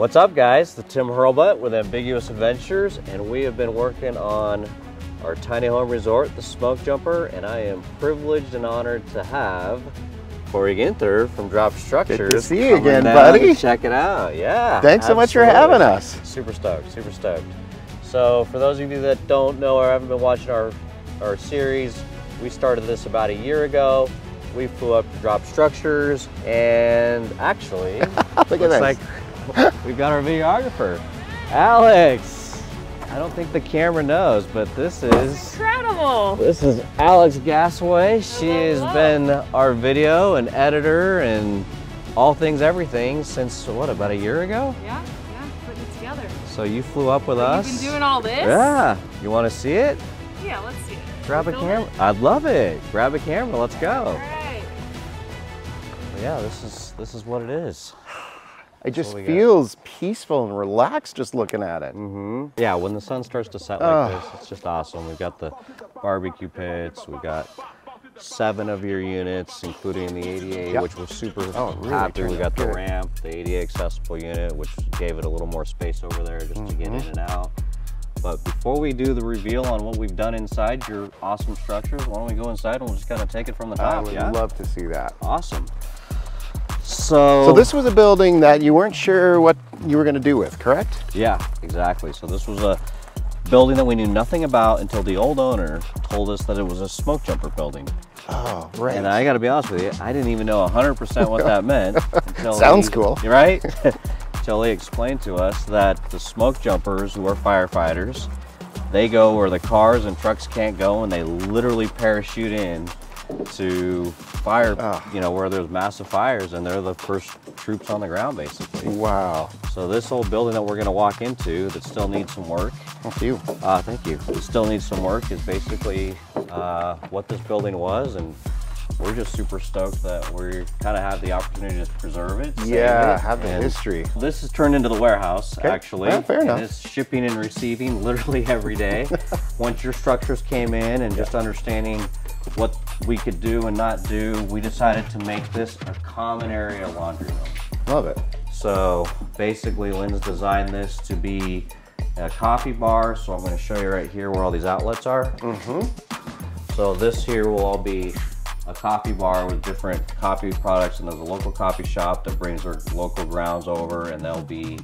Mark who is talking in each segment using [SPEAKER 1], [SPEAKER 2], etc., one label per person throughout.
[SPEAKER 1] What's up guys? The Tim Hurlbut with Ambiguous Adventures and we have been working on our tiny home resort, the Smoke Jumper, and I am privileged and honored to have Corey Ginther from Drop Structures.
[SPEAKER 2] Good to see you again, buddy.
[SPEAKER 1] Check it out, yeah.
[SPEAKER 2] Thanks so much for having us.
[SPEAKER 1] Super stoked, super stoked. So for those of you that don't know or haven't been watching our, our series, we started this about a year ago. We flew up to Drop Structures and actually,
[SPEAKER 2] Look at
[SPEAKER 1] looks
[SPEAKER 2] this.
[SPEAKER 1] like we got our videographer, Alex. I don't think the camera knows, but this is
[SPEAKER 3] Incredible.
[SPEAKER 1] this is Alex Gasaway. She has been our video and editor and all things everything since what about a year ago?
[SPEAKER 3] Yeah, yeah, putting it together.
[SPEAKER 1] So you flew up with us.
[SPEAKER 3] You've been doing all this?
[SPEAKER 1] Yeah. You want to see it?
[SPEAKER 3] Yeah, let's see it.
[SPEAKER 1] Grab a camera.
[SPEAKER 3] it?
[SPEAKER 1] I'd love it. Grab a camera. Let's go.
[SPEAKER 3] right.
[SPEAKER 1] Yeah, this is this is what it is.
[SPEAKER 2] It just
[SPEAKER 1] we got.
[SPEAKER 2] feels peaceful and relaxed just looking at it.
[SPEAKER 1] Mm-hmm. Yeah, when the sun starts to set like
[SPEAKER 2] Oh.
[SPEAKER 1] this, it's just awesome. We've got the barbecue pits. We've got seven of your units, including the ADA,
[SPEAKER 2] Yep.
[SPEAKER 1] which we're super
[SPEAKER 2] Oh, really
[SPEAKER 1] happy. We got the
[SPEAKER 2] good.
[SPEAKER 1] ramp, the ADA accessible unit, which gave it a little more space over there just to get in
[SPEAKER 2] Mm-hmm.
[SPEAKER 1] and out. But before we do the reveal on what we've done inside your awesome structures, why don't we go inside and we'll just kind of take it from the top, I
[SPEAKER 2] would
[SPEAKER 1] yeah.
[SPEAKER 2] love to see that.
[SPEAKER 1] Awesome. So,
[SPEAKER 2] So this was a building that you weren't sure what you were going to do with, correct?
[SPEAKER 1] Yeah, exactly. So this was a building that we knew nothing about until the old owner told us that it was a smoke jumper building.
[SPEAKER 2] Oh, right.
[SPEAKER 1] And I got to be honest with you, I didn't even know 100% what that meant. Until
[SPEAKER 2] Sounds
[SPEAKER 1] he-
[SPEAKER 2] cool.
[SPEAKER 1] Right. until he explained to us that the smoke jumpers, who are firefighters, they go where the cars and trucks can't go, and they literally parachute in to fire,
[SPEAKER 2] Ah.
[SPEAKER 1] you know, where there's massive fires, and they're the first troops on the ground, basically.
[SPEAKER 2] wow.
[SPEAKER 1] So this old building that we're going to walk into that still needs some work.
[SPEAKER 2] Thank you.
[SPEAKER 1] Uh, thank you. It still needs some work is basically uh, what this building was, and we're just super stoked that we kind of have the opportunity to preserve it.
[SPEAKER 2] Yeah,
[SPEAKER 1] it,
[SPEAKER 2] have the history.
[SPEAKER 1] This is turned into the warehouse,
[SPEAKER 2] Okay.
[SPEAKER 1] actually.
[SPEAKER 2] Well, fair
[SPEAKER 1] and
[SPEAKER 2] enough.
[SPEAKER 1] It's shipping and receiving literally every day. Once your structures came in and just understanding what we could do and not do, we decided to make this a common area laundry room.
[SPEAKER 2] Love it.
[SPEAKER 1] So basically Lynn's designed this to be a coffee bar. So I'm gonna show you right here where all these outlets are. Mm-hmm. So this here will all be a coffee bar with different coffee products and there's a local coffee shop that brings their local grounds over and they'll be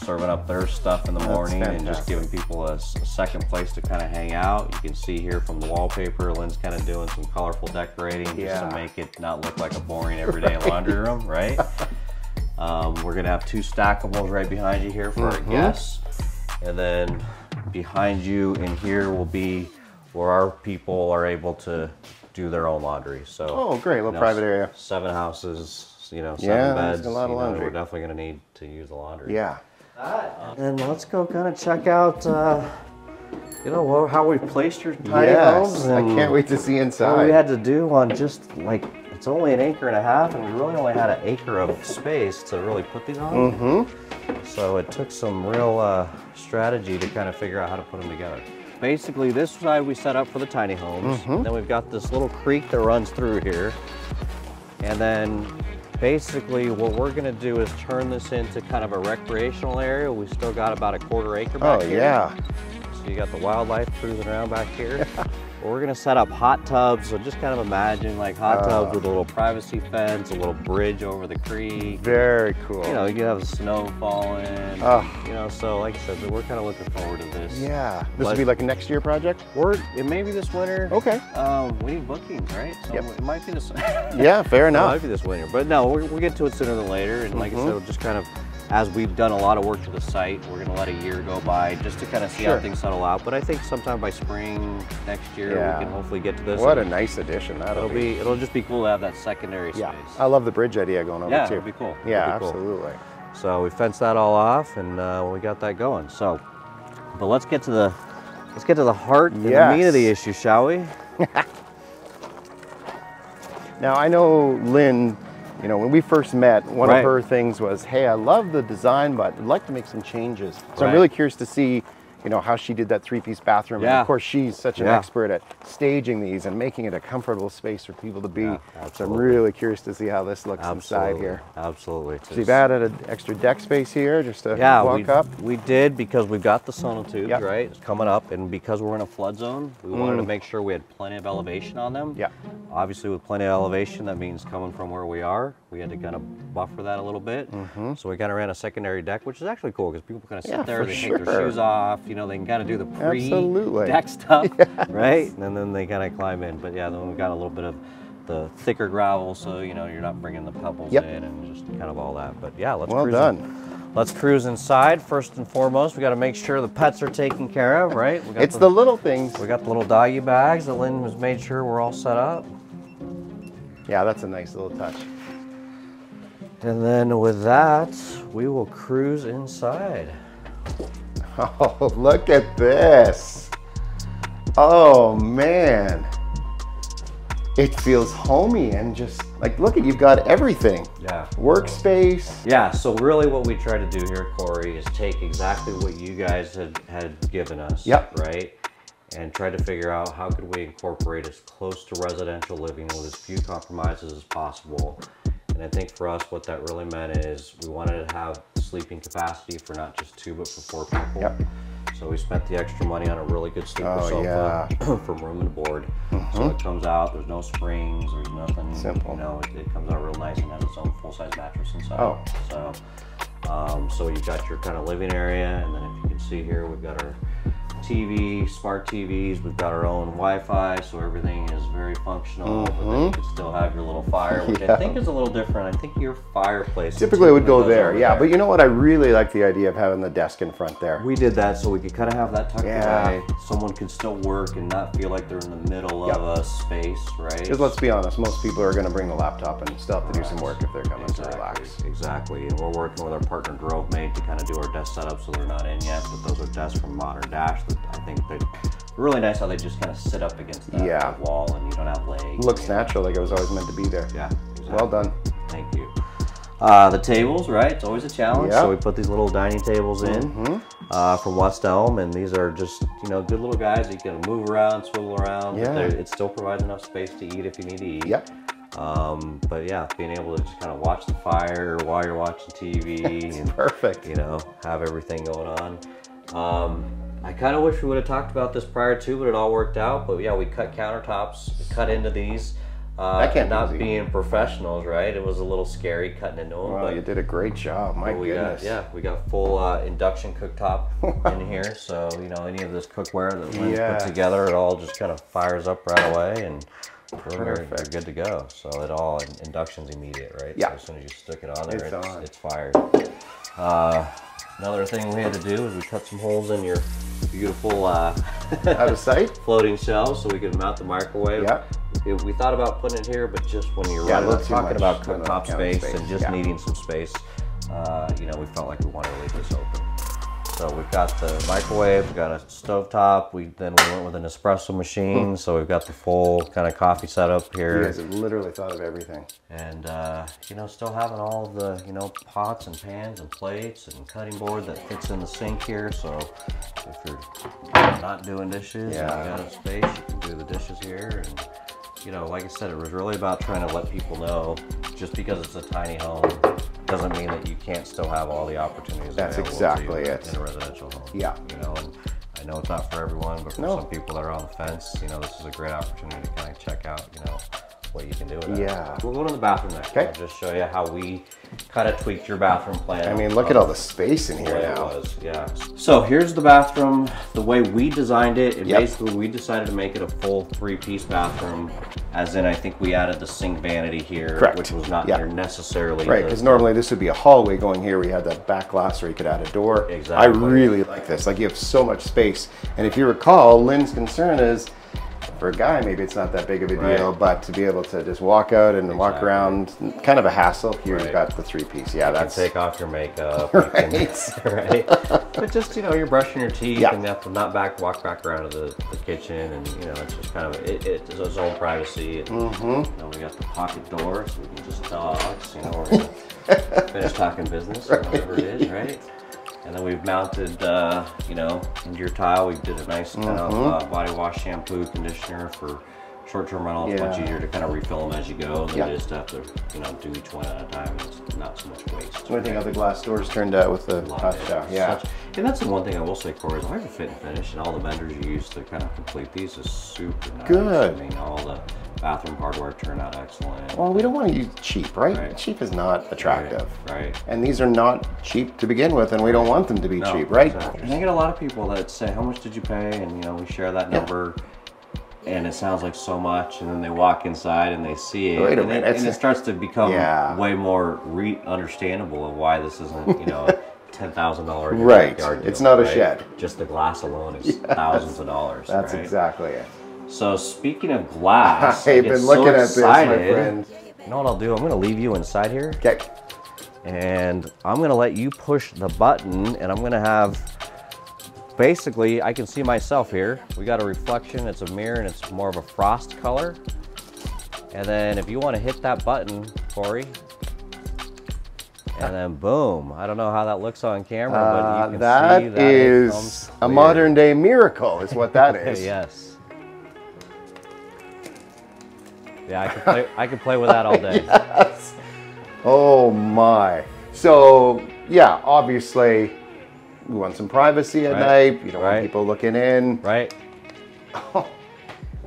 [SPEAKER 1] serving up their stuff in the morning and just giving people a second place to kind of hang out. You can see here from the wallpaper, Lynn's kind of doing some colorful decorating just
[SPEAKER 2] Yeah.
[SPEAKER 1] to make it not look like a boring everyday laundry room, right? Um, we're gonna have two stackables right behind you here for our
[SPEAKER 2] Mm-hmm.
[SPEAKER 1] guests. And then behind you in here will be where our people are able to do their own laundry. So
[SPEAKER 2] Oh, great, little
[SPEAKER 1] you know,
[SPEAKER 2] private area.
[SPEAKER 1] Seven houses, you know, seven
[SPEAKER 2] Yeah,
[SPEAKER 1] beds.
[SPEAKER 2] a lot of
[SPEAKER 1] you know,
[SPEAKER 2] laundry.
[SPEAKER 1] We're definitely gonna need to use the laundry.
[SPEAKER 2] Yeah.
[SPEAKER 1] And let's go kind of check out, uh, you know, how we placed your tiny
[SPEAKER 2] yes.
[SPEAKER 1] homes.
[SPEAKER 2] I can't wait to see inside.
[SPEAKER 1] What we had to do on just like it's only an acre and a half, and we really only had an acre of space to really put these on.
[SPEAKER 2] Mm-hmm.
[SPEAKER 1] So it took some real uh, strategy to kind of figure out how to put them together. Basically, this side we set up for the tiny homes.
[SPEAKER 2] Mm-hmm.
[SPEAKER 1] Then we've got this little creek that runs through here. And then basically what we're gonna do is turn this into kind of a recreational area. We still got about a quarter acre back
[SPEAKER 2] Oh,
[SPEAKER 1] here.
[SPEAKER 2] yeah.
[SPEAKER 1] So you got the wildlife cruising around back here. We're gonna set up hot tubs, so just kind of imagine like hot tubs
[SPEAKER 2] Oh.
[SPEAKER 1] with a little privacy fence, a little bridge over the creek.
[SPEAKER 2] Very cool.
[SPEAKER 1] You know, you can have snow falling.
[SPEAKER 2] Oh.
[SPEAKER 1] You know, so like I said, we're kind of looking forward to this.
[SPEAKER 2] yeah. This would be like a next year project?
[SPEAKER 1] We're it may be this winter.
[SPEAKER 2] Okay.
[SPEAKER 1] Um, we need bookings, right? So
[SPEAKER 2] Yep.
[SPEAKER 1] it might be this.
[SPEAKER 2] Yeah, fair
[SPEAKER 1] No, it
[SPEAKER 2] enough.
[SPEAKER 1] might be this winter, but no, we're, we'll get to it sooner than later. And like I
[SPEAKER 2] Mhm.
[SPEAKER 1] said, we'll just kind of, as we've done a lot of work to the site, we're gonna let a year go by just to kind of see
[SPEAKER 2] Sure.
[SPEAKER 1] how things settle out. But I think sometime by spring next year,
[SPEAKER 2] Yeah.
[SPEAKER 1] we can hopefully get to this.
[SPEAKER 2] What a nice addition that'll
[SPEAKER 1] It'll be, it'll just be cool to have that secondary
[SPEAKER 2] Yeah.
[SPEAKER 1] space.
[SPEAKER 2] I love the bridge idea going over
[SPEAKER 1] yeah,
[SPEAKER 2] too.
[SPEAKER 1] it'd be cool.
[SPEAKER 2] Yeah,
[SPEAKER 1] be cool.
[SPEAKER 2] absolutely.
[SPEAKER 1] So we fenced that all off, and uh, we got that going. So, but let's get to the let's get to the heart and the meat of the issue, shall we?
[SPEAKER 2] Now I know Lynn, you know, when we first met, one
[SPEAKER 1] Right.
[SPEAKER 2] of her things was, hey, I love the design, but I'd like to make some changes. So I'm really curious to see, you know, how she did that three-piece bathroom. And of course, she's such an
[SPEAKER 1] Yeah.
[SPEAKER 2] expert at staging these and making it a comfortable space for people to be.
[SPEAKER 1] Yeah,
[SPEAKER 2] so I'm really curious to see how this looks inside here.
[SPEAKER 1] Absolutely.
[SPEAKER 2] So you've added an extra deck space here just to
[SPEAKER 1] Yeah,
[SPEAKER 2] walk
[SPEAKER 1] we,
[SPEAKER 2] up.
[SPEAKER 1] we did because we've got the sonotubes,
[SPEAKER 2] Yep.
[SPEAKER 1] right? It's coming up, and because we're in a flood zone, we wanted to make sure we had plenty of elevation on them.
[SPEAKER 2] Mm. Yeah.
[SPEAKER 1] Obviously, with plenty of elevation, that means coming from where we are, we had to kind of buffer that a little bit. Mm -hmm. So we kind of ran a secondary deck, which is actually cool because people kind of sit.
[SPEAKER 2] Yeah,
[SPEAKER 1] there, they take their shoes off, you know, they can kind of do the pre-deck stuff, right? And then they kind of climb in. But yeah, then we've got a little bit of the thicker gravel, so you know you're not bringing the pebbles
[SPEAKER 2] Yep.
[SPEAKER 1] in and just kind of all that. But yeah, let's
[SPEAKER 2] Well
[SPEAKER 1] cruise in.
[SPEAKER 2] done.
[SPEAKER 1] Let's cruise inside. First and foremost, we got to make sure the pets are taken care of, right? We got
[SPEAKER 2] It's the little things.
[SPEAKER 1] we got the little doggy bags that Lynn has made sure we're all set up.
[SPEAKER 2] Yeah, that's a nice little touch.
[SPEAKER 1] And then with that, we will cruise inside.
[SPEAKER 2] Oh, look at this. Oh, man. It feels homey and just like, look at, you've got everything.
[SPEAKER 1] Yeah.
[SPEAKER 2] Workspace.
[SPEAKER 1] Yeah, so really what we try to do here, Corey, is take exactly what you guys had, had given us,
[SPEAKER 2] Yep.
[SPEAKER 1] right? And try to figure out how could we incorporate as close to residential living with as few compromises as possible. And I think for us, what that really meant is we wanted to have sleeping capacity for not just two, but for four people.
[SPEAKER 2] Yep.
[SPEAKER 1] So we spent the extra money on a really good sleeper
[SPEAKER 2] Oh,
[SPEAKER 1] sofa from Room and Board. So it comes out. There's no springs. There's nothing.
[SPEAKER 2] Simple.
[SPEAKER 1] You know, it, it comes out real nice and has its own full size mattress inside.
[SPEAKER 2] Oh.
[SPEAKER 1] So, um, so you've got your kind of living area, and then if you can see here, we've got our TV, smart TVs. We've got our own Wi-Fi, so everything is very functional. But then you mm-hmm. can still have your little fire, which
[SPEAKER 2] Yeah.
[SPEAKER 1] I think is a little different. I think your fireplace
[SPEAKER 2] Typically it would go there. Yeah, but you know what? I really like the idea of having the desk in front there.
[SPEAKER 1] we did that so we could kind of have that tucked
[SPEAKER 2] Yeah.
[SPEAKER 1] away. Someone could still work and not feel like they're in the middle
[SPEAKER 2] Yep.
[SPEAKER 1] of a space, right?
[SPEAKER 2] Because let's be honest, most people are going to bring the laptop and still have to do some work if they're coming to relax.
[SPEAKER 1] Exactly. And we're working with our partner Grovemade to kind of do our desk setup so they're not in yet. But those are desks from Modern Dash I think they're really nice how they just kind of sit up against that,
[SPEAKER 2] Yeah.
[SPEAKER 1] wall and you don't have legs.
[SPEAKER 2] Looks natural, like it was always meant to be there.
[SPEAKER 1] Yeah.
[SPEAKER 2] Well done.
[SPEAKER 1] Thank you. Uh, the tables, right? It's always a challenge.
[SPEAKER 2] Yeah.
[SPEAKER 1] So we put these little dining tables in uh, from West Elm, and these are just you know good little guys you can move around, swivel around.
[SPEAKER 2] Yeah.
[SPEAKER 1] It still provides enough space to eat if you need to eat.
[SPEAKER 2] Yep.
[SPEAKER 1] Um, but yeah, being able to just kind of watch the fire while you're watching TV and
[SPEAKER 2] Perfect.
[SPEAKER 1] you know have everything going on. Um, I kind of wish we would have talked about this prior to, but it all worked out. But yeah, we cut countertops, we cut into these. Uh,
[SPEAKER 2] That can't
[SPEAKER 1] not
[SPEAKER 2] easy.
[SPEAKER 1] being professionals, right? It was a little scary cutting into them. But
[SPEAKER 2] you did a great job. My
[SPEAKER 1] we
[SPEAKER 2] goodness.
[SPEAKER 1] got yeah, we got full uh, induction cooktop in here. So you know any of this cookware that Lynn's
[SPEAKER 2] Yes.
[SPEAKER 1] put together, it all just kind of fires up right away and. You're, you're good to go. So it all induction's immediate, right?
[SPEAKER 2] Yeah.
[SPEAKER 1] So as soon as you stick it on there,
[SPEAKER 2] It's
[SPEAKER 1] it's,
[SPEAKER 2] on.
[SPEAKER 1] it's fired. Uh, another thing we had to do is we cut some holes in your beautiful uh,
[SPEAKER 2] Out of sight?
[SPEAKER 1] floating shelves so we could mount the microwave.
[SPEAKER 2] Yeah.
[SPEAKER 1] It- we thought about putting it here, but just when you're
[SPEAKER 2] Yeah,
[SPEAKER 1] running, talking about cooktop space,
[SPEAKER 2] space,
[SPEAKER 1] and just
[SPEAKER 2] yeah.
[SPEAKER 1] needing some space, uh, you know, we felt like we wanted to leave this open. So we've got the microwave, we've got a stovetop. We then we went with an espresso machine, so we've got the full kind of coffee setup here.
[SPEAKER 2] You guys have literally thought of everything.
[SPEAKER 1] and uh, you know, still having all the you know pots and pans and plates and cutting board that fits in the sink here. So if you're not doing dishes,
[SPEAKER 2] Yeah.
[SPEAKER 1] and you got a space, you can do the dishes here. And you know, like I said, it was really about trying to let people know, just because it's a tiny home, doesn't mean that you can't still have all the opportunities.
[SPEAKER 2] That's exactly it.
[SPEAKER 1] in a residential home.
[SPEAKER 2] Yeah.
[SPEAKER 1] You know, and I know it's not for everyone, but for
[SPEAKER 2] No.
[SPEAKER 1] some people that are on the fence, you know, this is a great opportunity to kind of check out, you know, what you can do with it.
[SPEAKER 2] Yeah.
[SPEAKER 1] We'll go to the bathroom next.
[SPEAKER 2] Okay.
[SPEAKER 1] I'll just show you how we kind of tweaked your bathroom plan.
[SPEAKER 2] I mean, look at all the space in here now.
[SPEAKER 1] was, yeah. So here's the bathroom. The way we designed it, and
[SPEAKER 2] Yep.
[SPEAKER 1] basically we decided to make it a full three-piece bathroom. As in, I think we added the sink vanity here,
[SPEAKER 2] Correct.
[SPEAKER 1] which was not
[SPEAKER 2] Yeah.
[SPEAKER 1] here necessarily.
[SPEAKER 2] Right, because normally this would be a hallway going here. We had that back glass where you could add a door.
[SPEAKER 1] Exactly.
[SPEAKER 2] I really like this. Like you have so much space. And if you recall, Lynn's concern is for a guy, maybe it's not that big of a
[SPEAKER 1] Right.
[SPEAKER 2] deal, but to be able to just walk out and walk around, kind of a hassle. Here
[SPEAKER 1] Right.
[SPEAKER 2] you've got the three piece. Yeah,
[SPEAKER 1] You
[SPEAKER 2] that's
[SPEAKER 1] take off your makeup, you can- right? But just you know, you're brushing your teeth,
[SPEAKER 2] Yeah.
[SPEAKER 1] and you have to not back walk back around to the, the kitchen, and you know, it's just kind of it, it's its own privacy. And,
[SPEAKER 2] Mm-hmm.
[SPEAKER 1] You know, we got the pocket door, so we can just dogs. You know, gonna finish talking business or whatever it is, right? And then we've mounted, uh, you know, into your tile, we did a nice kind of uh, body wash shampoo conditioner for short-term rental. It's much easier to kind of refill them as you go than
[SPEAKER 2] Yeah.
[SPEAKER 1] it is to have to, you know, do each one at a time. It's not so much waste.
[SPEAKER 2] What do you think how the glass doors turned out with the hot shower? Yeah.
[SPEAKER 1] Such- and that's the one thing I will say, Corey, is I have a fit and finish, and all the vendors you use to kind of complete these is super nice.
[SPEAKER 2] Good.
[SPEAKER 1] I mean, all the bathroom hardware turned out excellent.
[SPEAKER 2] Well, we don't want to use cheap, right?
[SPEAKER 1] Right.
[SPEAKER 2] Cheap is not attractive.
[SPEAKER 1] Right. right.
[SPEAKER 2] And these are not cheap to begin with, and we don't want them to be
[SPEAKER 1] No,
[SPEAKER 2] cheap, right?
[SPEAKER 1] exactly. And I get a lot of people that say, "How much did you pay?" And you know, we share that number, and it sounds like so much, and then they walk inside and they see it,
[SPEAKER 2] Wait a
[SPEAKER 1] and,
[SPEAKER 2] minute,
[SPEAKER 1] it and it starts to become
[SPEAKER 2] Yeah.
[SPEAKER 1] way more re- understandable of why this isn't, you know. Ten thousand dollar
[SPEAKER 2] Right. It's not a shed.
[SPEAKER 1] Just the glass alone is thousands of dollars.
[SPEAKER 2] That's
[SPEAKER 1] right?
[SPEAKER 2] exactly it.
[SPEAKER 1] So speaking of glass, I
[SPEAKER 2] I've
[SPEAKER 1] get
[SPEAKER 2] been
[SPEAKER 1] so
[SPEAKER 2] looking at this, my
[SPEAKER 1] excited.
[SPEAKER 2] friend.
[SPEAKER 1] You know what I'll do? I'm gonna leave you inside here
[SPEAKER 2] Okay.
[SPEAKER 1] and I'm gonna let you push the button and I'm gonna have basically I can see myself here we got a reflection it's a mirror and it's more of a frost color and then if you want to hit that button Corey and then boom I don't know how that looks on camera but
[SPEAKER 2] Uh,
[SPEAKER 1] you can
[SPEAKER 2] that
[SPEAKER 1] see that it
[SPEAKER 2] is
[SPEAKER 1] comes
[SPEAKER 2] a modern day miracle, is what that is.
[SPEAKER 1] yes yeah I could play I could play with that all day
[SPEAKER 2] Yes. Oh my. So yeah, obviously we want some privacy at
[SPEAKER 1] Right.
[SPEAKER 2] night. You don't
[SPEAKER 1] Right.
[SPEAKER 2] want people looking in.
[SPEAKER 1] right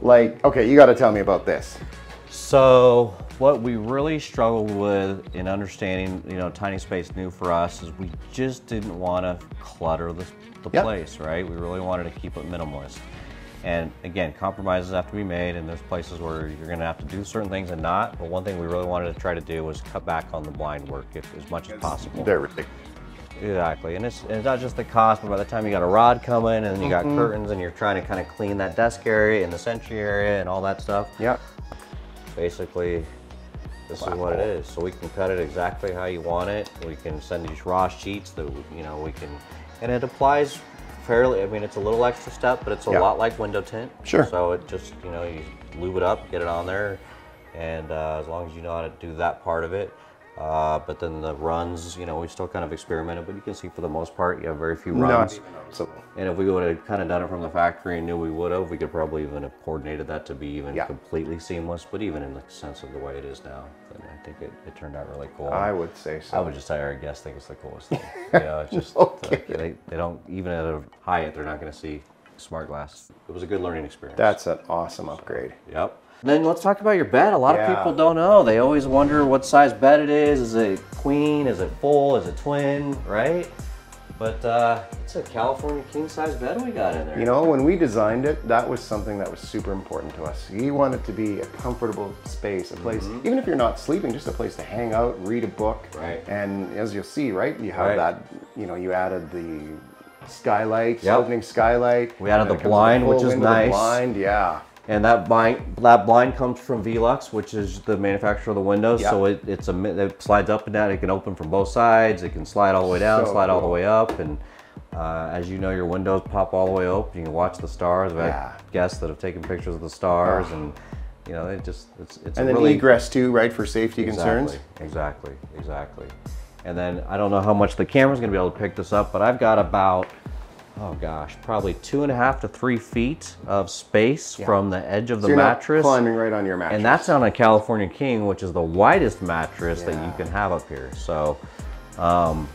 [SPEAKER 2] Like, okay, you got to tell me about this.
[SPEAKER 1] So what we really struggled with in understanding, you know, tiny space new for us is we just didn't want to clutter the, the
[SPEAKER 2] Yep.
[SPEAKER 1] place, right? We really wanted to keep it minimalist. And again, compromises have to be made, and there's places where you're going to have to do certain things and not. But one thing we really wanted to try to do was cut back on the blind work if, as much as possible.
[SPEAKER 2] They're ridiculous.
[SPEAKER 1] Exactly, and it's, and it's not just the cost, but by the time you got a rod coming and you got
[SPEAKER 2] Mm-hmm.
[SPEAKER 1] curtains and you're trying to kind of clean that desk area and the sentry area and all that stuff,
[SPEAKER 2] Yeah.
[SPEAKER 1] basically this is what it is so we can cut it exactly how you want it we can send these raw sheets that you know we can and it applies fairly i mean it's a little extra step but it's a
[SPEAKER 2] Yeah.
[SPEAKER 1] lot like window tint
[SPEAKER 2] Sure.
[SPEAKER 1] so it just you know you lube it up get it on there and uh, as long as you know how to do that part of it uh, but then the runs you know we still kind of experimented but you can see for the most part you have very few runs
[SPEAKER 2] Not
[SPEAKER 1] and if we would have kind of done it from the factory and knew we would have, we could probably even have coordinated that to be even
[SPEAKER 2] Yeah.
[SPEAKER 1] completely seamless. But even in the sense of the way it is now, then I think it, it turned out really cool.
[SPEAKER 2] I would say so.
[SPEAKER 1] I would just say our guests think it's the coolest thing. know, it's just
[SPEAKER 2] Okay.
[SPEAKER 1] uh, they, they don't even at a Hyatt they're not going to see smart glass. It was a good learning experience.
[SPEAKER 2] That's an awesome upgrade.
[SPEAKER 1] Yep. Then let's talk about your bed. A lot
[SPEAKER 2] Yeah.
[SPEAKER 1] of people don't know. They always wonder what size bed it is. Is it queen? Is it full? Is it twin? Right? But uh, it's a California king size bed we got in there.
[SPEAKER 2] You know, when we designed it, that was something that was super important to us. We wanted to be a comfortable space, a place, even if you're not sleeping, just a place to hang out, read a book.
[SPEAKER 1] Right.
[SPEAKER 2] And as you'll see, right, you have
[SPEAKER 1] Right.
[SPEAKER 2] that, you know, you added the skylight,
[SPEAKER 1] Yep.
[SPEAKER 2] opening skylight.
[SPEAKER 1] We added the
[SPEAKER 2] it comes with a
[SPEAKER 1] blind, which is nice.
[SPEAKER 2] blind, yeah.
[SPEAKER 1] And that blind, that blind comes from Velux, which is the manufacturer of the windows.
[SPEAKER 2] Yeah.
[SPEAKER 1] So it, it's a it slides up and down. It can open from both sides. It can slide all the way down,
[SPEAKER 2] So
[SPEAKER 1] slide all the way up, and uh, as you know, your windows pop all the way open. You can watch the stars. I've had
[SPEAKER 2] Yeah.
[SPEAKER 1] guests that have taken pictures of the stars, and you know, it just it's it's
[SPEAKER 2] And then
[SPEAKER 1] really
[SPEAKER 2] egress too, right, for safety concerns.
[SPEAKER 1] Exactly, exactly, exactly. And then I don't know how much the camera's gonna be able to pick this up, but I've got about, oh gosh, probably two and a half to three feet of space from the edge of the
[SPEAKER 2] So
[SPEAKER 1] mattress.
[SPEAKER 2] climbing right on your mattress.
[SPEAKER 1] And that's on a California King, which is the widest mattress that you can have up here. So, um,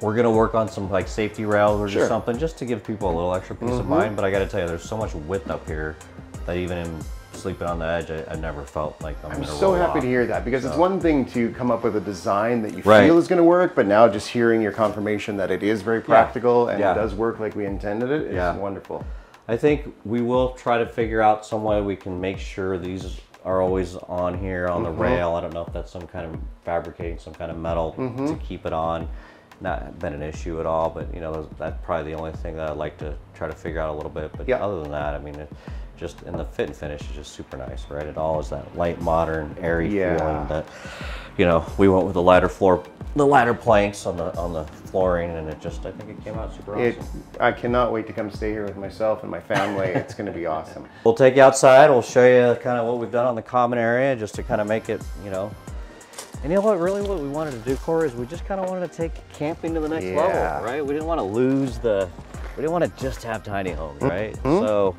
[SPEAKER 1] we're gonna work on some like safety rails or
[SPEAKER 2] Sure.
[SPEAKER 1] just something just to give people a little extra peace of mind. But I gotta tell you, there's so much width up here that even in sleeping on the edge, I, I never felt like I'm,
[SPEAKER 2] I'm so happy
[SPEAKER 1] off.
[SPEAKER 2] to hear that because it's one thing to come up with a design that you
[SPEAKER 1] Right.
[SPEAKER 2] feel is going to work, but now just hearing your confirmation that it is very practical and
[SPEAKER 1] Yeah.
[SPEAKER 2] it does work like we intended it is
[SPEAKER 1] Yeah.
[SPEAKER 2] wonderful.
[SPEAKER 1] I think we will try to figure out some way we can make sure these are always on here on the
[SPEAKER 2] Mm-hmm.
[SPEAKER 1] rail. I don't know if that's some kind of fabricating some kind of metal
[SPEAKER 2] Mm-hmm.
[SPEAKER 1] to keep it on. Not been an issue at all, but you know that's probably the only thing that I'd like to try to figure out a little bit. But
[SPEAKER 2] Yeah.
[SPEAKER 1] other than that, I mean, it just and the fit and finish is just super nice, right? It all is that light, modern, airy
[SPEAKER 2] Yeah.
[SPEAKER 1] feeling that you know we went with the lighter floor, the lighter planks on the on the flooring, and it just I think it came out super awesome.
[SPEAKER 2] It, I cannot wait to come stay here with myself and my family. it's going to be awesome.
[SPEAKER 1] We'll take you outside. We'll show you kind of what we've done on the common area just to kind of make it, you know, And you know what, really what we wanted to do, Corey, is we just kind of wanted to take camping to the next
[SPEAKER 2] Yeah.
[SPEAKER 1] level, right? We didn't want to lose the, we didn't want to just have tiny homes, right?
[SPEAKER 2] Mm-hmm.
[SPEAKER 1] So,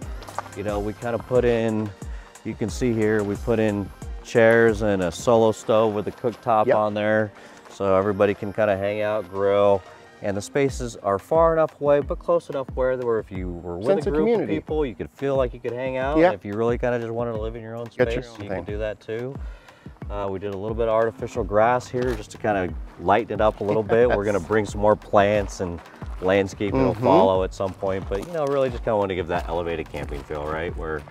[SPEAKER 1] you know, we kind of put in, you can see here, we put in chairs and a solo stove with a cooktop
[SPEAKER 2] Yep.
[SPEAKER 1] on there. So everybody can kind of hang out, grill. And the spaces are far enough away, but close enough where, where if you were with
[SPEAKER 2] Sense
[SPEAKER 1] a group of
[SPEAKER 2] community.
[SPEAKER 1] people, you could feel like you could hang out.
[SPEAKER 2] Yep.
[SPEAKER 1] If you really kind of just wanted to live in your own space,
[SPEAKER 2] your
[SPEAKER 1] you
[SPEAKER 2] own
[SPEAKER 1] can do that too. Uh, we did a little bit of artificial grass here just to kind of lighten it up a little bit. We're gonna bring some more plants and landscaping will
[SPEAKER 2] Mhm.
[SPEAKER 1] follow at some point, but you know, really just kind of want to give that elevated camping feel, right? Where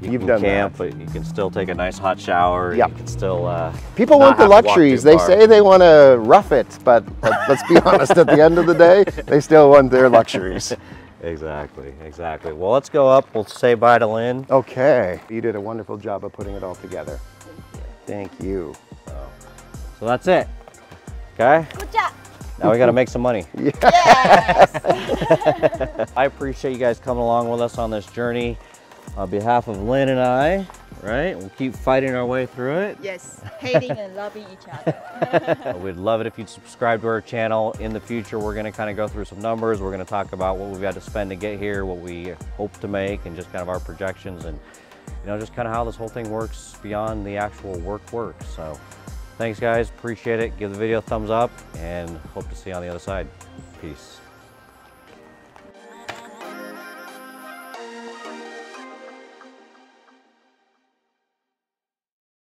[SPEAKER 1] you
[SPEAKER 2] You've
[SPEAKER 1] can camp,
[SPEAKER 2] that.
[SPEAKER 1] but you can still take a nice hot shower.
[SPEAKER 2] Yep.
[SPEAKER 1] You can still uh,
[SPEAKER 2] People want the
[SPEAKER 1] have to walk too
[SPEAKER 2] luxuries. They
[SPEAKER 1] far.
[SPEAKER 2] say they want to rough it, but but let's be honest, at the end of the day, they still want their luxuries.
[SPEAKER 1] Exactly, exactly. Well, let's go up. We'll say bye to Lynn.
[SPEAKER 2] Okay. You did a wonderful job of putting it all together. Thank you.
[SPEAKER 1] So that's it. Okay.
[SPEAKER 3] Good job.
[SPEAKER 1] Now we got to make some money.
[SPEAKER 3] Yes.
[SPEAKER 1] I appreciate you guys coming along with us on this journey. On behalf of Lynn and I, right? We'll keep fighting our way through it.
[SPEAKER 4] Yes, hating and loving each other.
[SPEAKER 1] We'd love it if you'd subscribe to our channel. In the future, we're gonna kind of go through some numbers. We're gonna talk about what we've got to spend to get here, what we hope to make, and just kind of our projections and, you know, just kind of how this whole thing works beyond the actual work works. So thanks guys, appreciate it. Give the video a thumbs up and hope to see you on the other side. Peace.